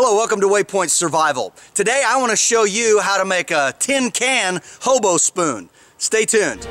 Hello, welcome to Waypoint Survival. Today I want to show you how to make a tin can hobo spoon. Stay tuned.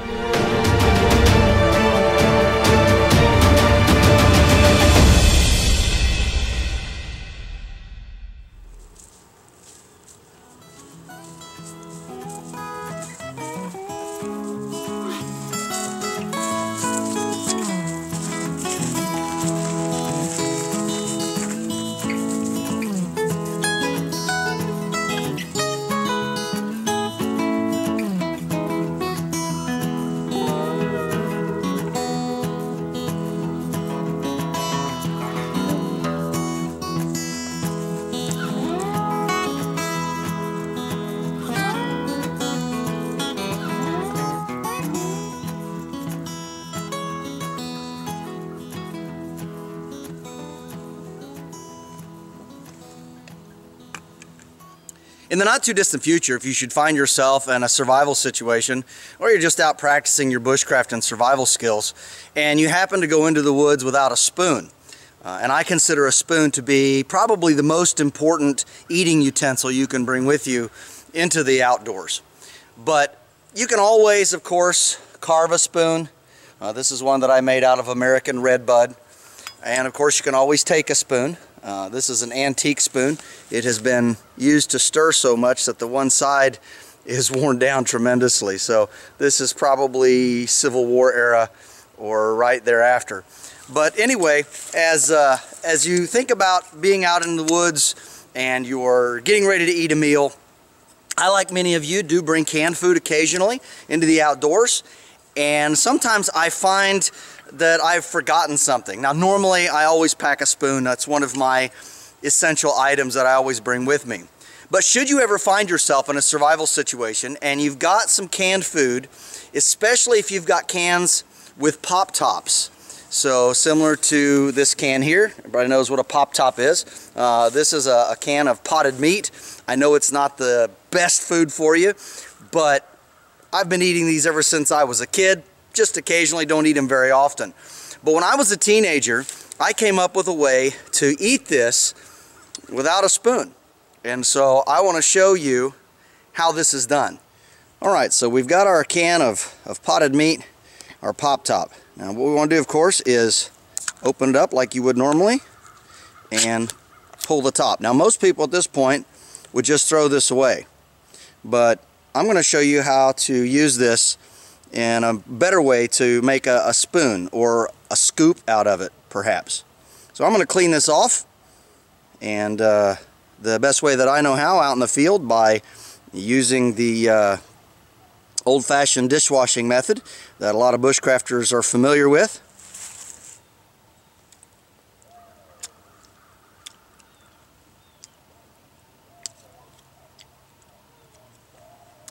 In the not too distant future, if you should find yourself in a survival situation, or you're just out practicing your bushcraft and survival skills, and you happen to go into the woods without a spoon, uh, and I consider a spoon to be probably the most important eating utensil you can bring with you into the outdoors. But you can always, of course, carve a spoon. Uh, this is one that I made out of American Redbud. And of course, you can always take a spoon. Uh, this is an antique spoon. It has been used to stir so much that the one side is worn down tremendously. So this is probably Civil War era or right thereafter. But anyway, as, uh, as you think about being out in the woods and you're getting ready to eat a meal, I, like many of you, do bring canned food occasionally into the outdoors. And sometimes I find that I've forgotten something. Now normally I always pack a spoon. That's one of my essential items that I always bring with me. But should you ever find yourself in a survival situation and you've got some canned food, especially if you've got cans with pop tops, so similar to this can here, everybody knows what a pop top is. Uh, this is a, a can of potted meat. I know it's not the best food for you, but I've been eating these ever since I was a kid just occasionally don't eat them very often. But when I was a teenager, I came up with a way to eat this without a spoon. And so I want to show you how this is done. All right, so we've got our can of, of potted meat, our pop top. Now what we want to do, of course, is open it up like you would normally and pull the top. Now most people at this point would just throw this away. But I'm going to show you how to use this and a better way to make a, a spoon or a scoop out of it perhaps. So I'm going to clean this off and uh, the best way that I know how out in the field by using the uh, old-fashioned dishwashing method that a lot of bushcrafters are familiar with.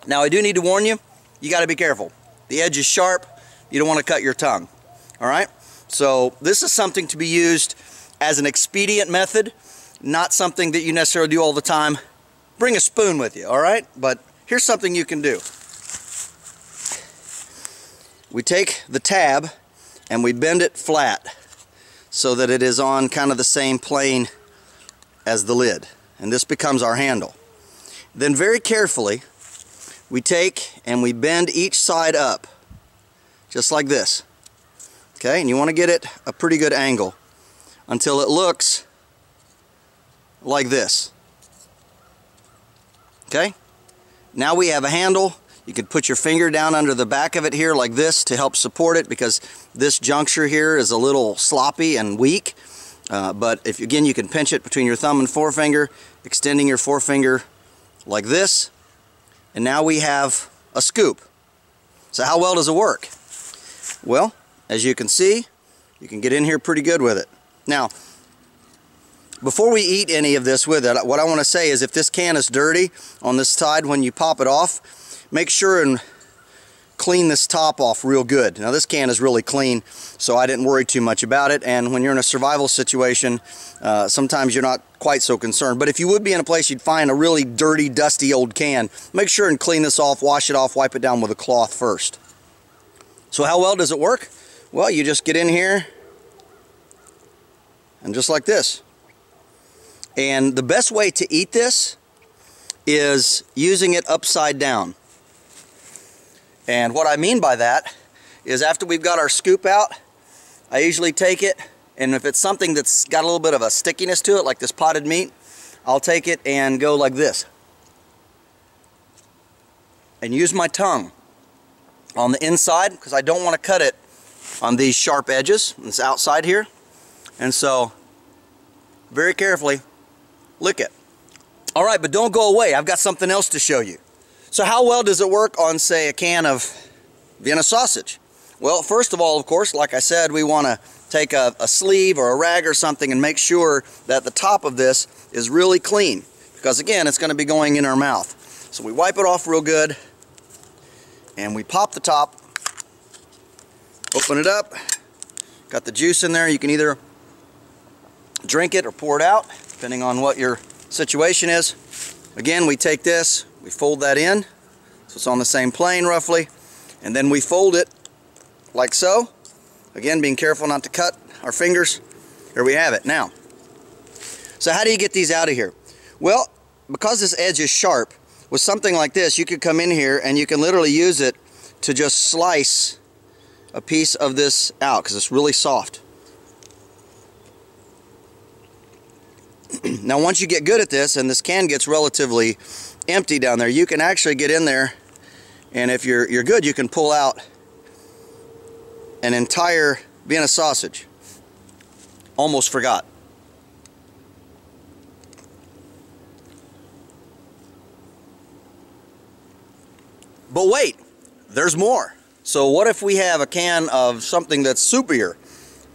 Now I do need to warn you, you got to be careful. The edge is sharp. You don't want to cut your tongue. All right? So this is something to be used as an expedient method, not something that you necessarily do all the time. Bring a spoon with you, all right? But here's something you can do. We take the tab and we bend it flat so that it is on kind of the same plane as the lid. And this becomes our handle. Then very carefully, we take and we bend each side up just like this. Okay and you want to get it a pretty good angle until it looks like this. Okay? Now we have a handle. You could put your finger down under the back of it here like this to help support it because this juncture here is a little sloppy and weak. Uh, but if again you can pinch it between your thumb and forefinger extending your forefinger like this and now we have a scoop. So how well does it work? Well, as you can see, you can get in here pretty good with it. Now, before we eat any of this with it, what I want to say is if this can is dirty on this side when you pop it off, make sure and clean this top off real good. Now this can is really clean, so I didn't worry too much about it. And when you're in a survival situation, uh, sometimes you're not quite so concerned. But if you would be in a place you'd find a really dirty, dusty old can, make sure and clean this off, wash it off, wipe it down with a cloth first. So how well does it work? Well, you just get in here and just like this. And the best way to eat this is using it upside down. And what I mean by that is after we've got our scoop out, I usually take it, and if it's something that's got a little bit of a stickiness to it, like this potted meat, I'll take it and go like this. And use my tongue on the inside, because I don't want to cut it on these sharp edges, this outside here. And so, very carefully, lick it. All right, but don't go away. I've got something else to show you. So how well does it work on, say, a can of Vienna sausage? Well, first of all, of course, like I said, we want to take a, a, sleeve or a rag or something and make sure that the top of this is really clean. Because again, it's going to be going in our mouth. So we wipe it off real good and we pop the top, open it up, got the juice in there. You can either drink it or pour it out, depending on what your situation is. Again, we take this, we fold that in, so it's on the same plane roughly, and then we fold it like so. Again, being careful not to cut our fingers. Here we have it. Now, so how do you get these out of here? Well, because this edge is sharp, with something like this, you could come in here and you can literally use it to just slice a piece of this out because it's really soft. now once you get good at this and this can gets relatively empty down there you can actually get in there and if you're you're good you can pull out an entire Vienna sausage. Almost forgot. But wait there's more. So what if we have a can of something that's soupier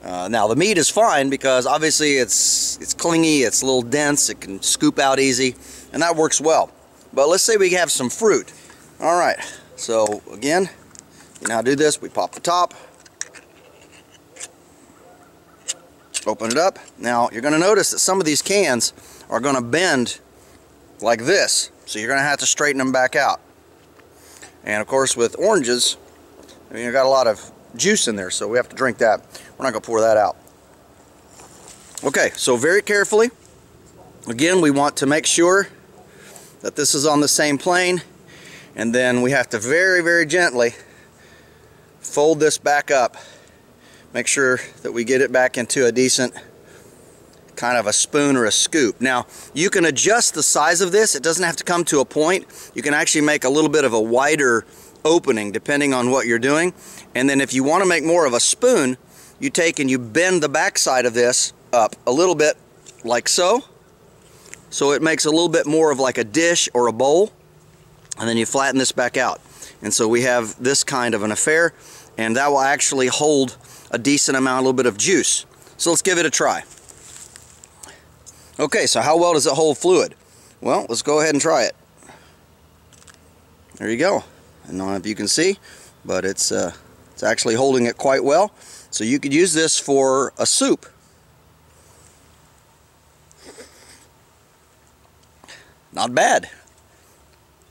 uh, now the meat is fine because obviously it's it's clingy, it's a little dense, it can scoop out easy, and that works well. But let's say we have some fruit. All right, so again, you now do this, we pop the top, open it up. Now you're going to notice that some of these cans are going to bend like this, so you're going to have to straighten them back out. And of course with oranges, I mean, you've got a lot of juice in there, so we have to drink that. We're not going to pour that out. Okay, so very carefully, again, we want to make sure that this is on the same plane, and then we have to very, very gently fold this back up. Make sure that we get it back into a decent kind of a spoon or a scoop. Now, you can adjust the size of this. It doesn't have to come to a point. You can actually make a little bit of a wider opening depending on what you're doing. And then if you want to make more of a spoon, you take and you bend the back side of this up a little bit like so. So it makes a little bit more of like a dish or a bowl. And then you flatten this back out. And so we have this kind of an affair and that will actually hold a decent amount, a little bit of juice. So let's give it a try. Okay, so how well does it hold fluid? Well, let's go ahead and try it. There you go. I don't know if you can see, but it's, uh, it's actually holding it quite well. So you could use this for a soup. Not bad.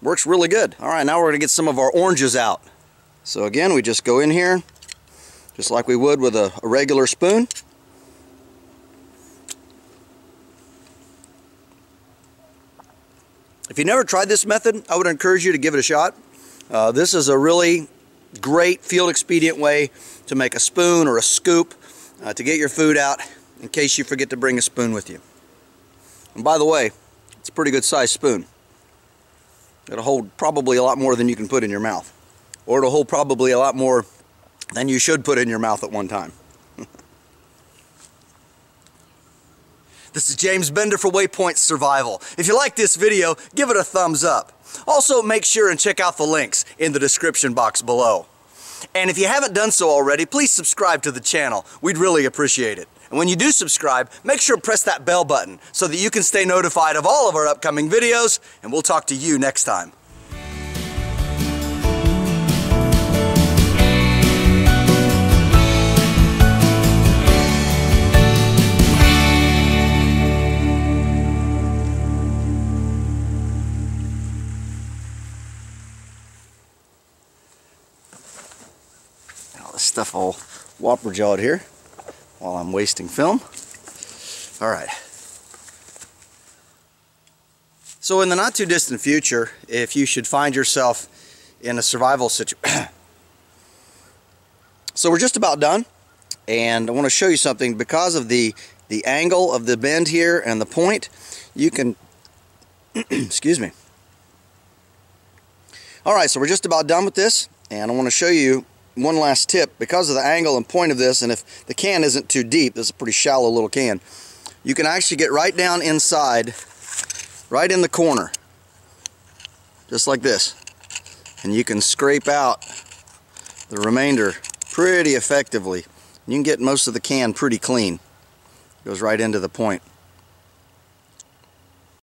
Works really good. All right, now we're going to get some of our oranges out. So again, we just go in here, just like we would with a, a regular spoon. If you never tried this method, I would encourage you to give it a shot. Uh, this is a really great field expedient way to make a spoon or a scoop uh, to get your food out in case you forget to bring a spoon with you. And by the way, it's a pretty good sized spoon. It'll hold probably a lot more than you can put in your mouth. Or it'll hold probably a lot more than you should put in your mouth at one time. this is James Bender for Waypoint Survival. If you like this video, give it a thumbs up. Also, make sure and check out the links in the description box below. And if you haven't done so already, please subscribe to the channel. We'd really appreciate it. And when you do subscribe, make sure to press that bell button so that you can stay notified of all of our upcoming videos, and we'll talk to you next time. Stuff all whopper jawed here while I'm wasting film. All right. So in the not too distant future, if you should find yourself in a survival situation, so we're just about done, and I want to show you something. Because of the the angle of the bend here and the point, you can, excuse me. All right, so we're just about done with this, and I want to show you one last tip. Because of the angle and point of this, and if the can isn't too deep, this is a pretty shallow little can, you can actually get right down inside right in the corner just like this and you can scrape out the remainder pretty effectively. You can get most of the can pretty clean. Goes right into the point